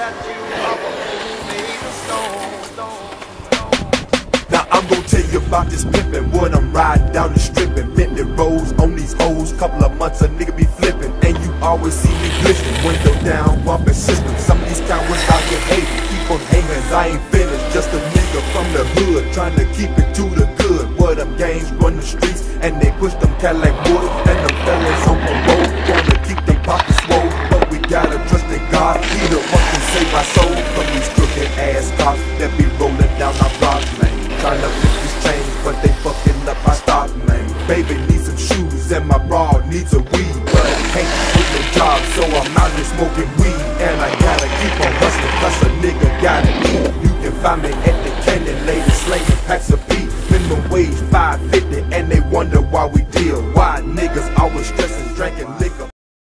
Now I'm gonna tell you about this pimpin' When I'm riding down the strip and Bentley rolls on these hoes. Couple of months a nigga be flippin' And you always see me glistening Window down, bumpin' system Some of these cowards out here hating Keep on hanging, I ain't finished Just a nigga from the hood Trying to keep it to the good. Where them gangs run the streets And they push them Cadillac boys my soul from these crooked ass cops that be rolling down my block lane. Trying to flip these chains, but they fucking up my stock lane. Baby needs some shoes and my bra needs a weed, but I can't quit the job, so I'm out here smoking weed, and I gotta keep on hustling, plus a nigga gotta eat. You can find me at the cannon, lady slinging packs of beat. Minimum wage 550, and they wonder why we deal. Why niggas always stressing, drinking.